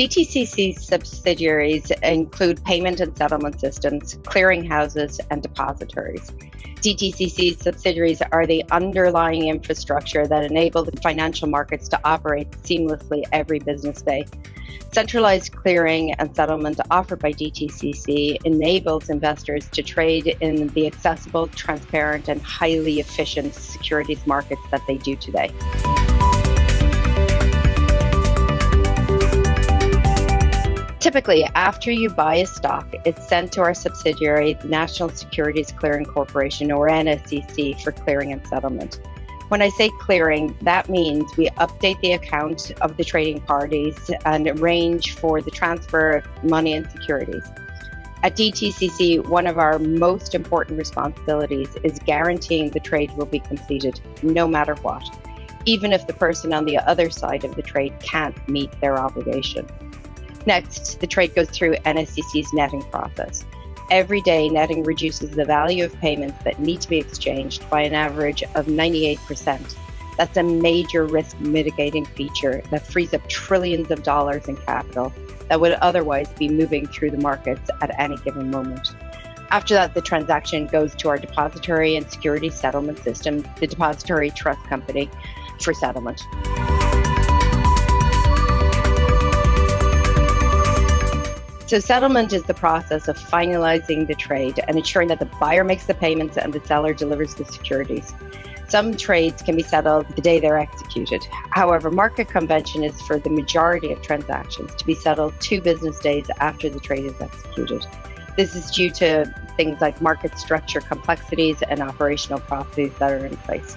DTCC subsidiaries include payment and settlement systems, clearinghouses, and depositories. DTCC subsidiaries are the underlying infrastructure that enable the financial markets to operate seamlessly every business day. Centralized clearing and settlement offered by DTCC enables investors to trade in the accessible, transparent, and highly efficient securities markets that they do today. Typically, after you buy a stock, it's sent to our subsidiary, National Securities Clearing Corporation, or NSCC, for clearing and settlement. When I say clearing, that means we update the account of the trading parties and arrange for the transfer of money and securities. At DTCC, one of our most important responsibilities is guaranteeing the trade will be completed no matter what, even if the person on the other side of the trade can't meet their obligation. Next, the trade goes through NSCC's netting process. Every day, netting reduces the value of payments that need to be exchanged by an average of 98%. That's a major risk mitigating feature that frees up trillions of dollars in capital that would otherwise be moving through the markets at any given moment. After that, the transaction goes to our depository and security settlement system, the Depository Trust Company, for settlement. So, settlement is the process of finalizing the trade and ensuring that the buyer makes the payments and the seller delivers the securities. Some trades can be settled the day they're executed. However, market convention is for the majority of transactions to be settled two business days after the trade is executed. This is due to things like market structure complexities and operational processes that are in place.